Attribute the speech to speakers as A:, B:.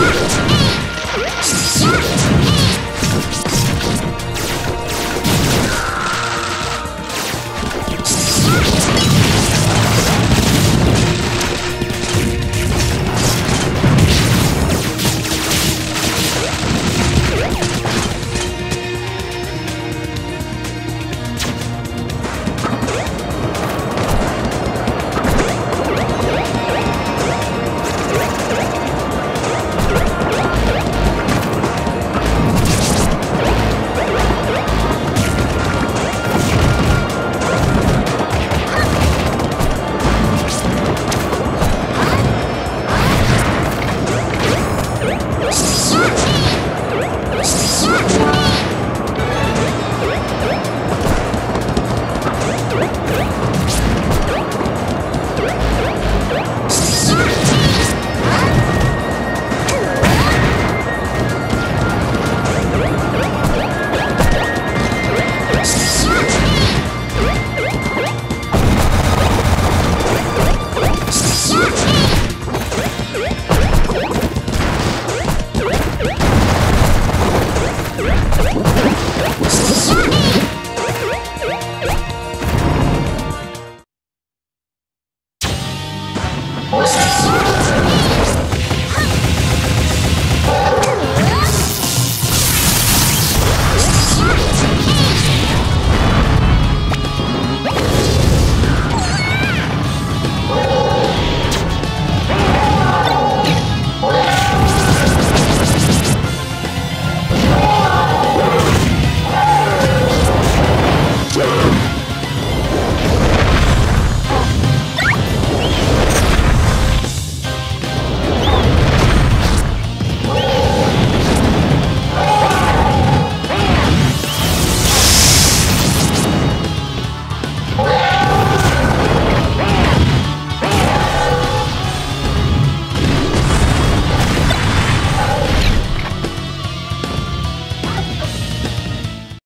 A: Swift.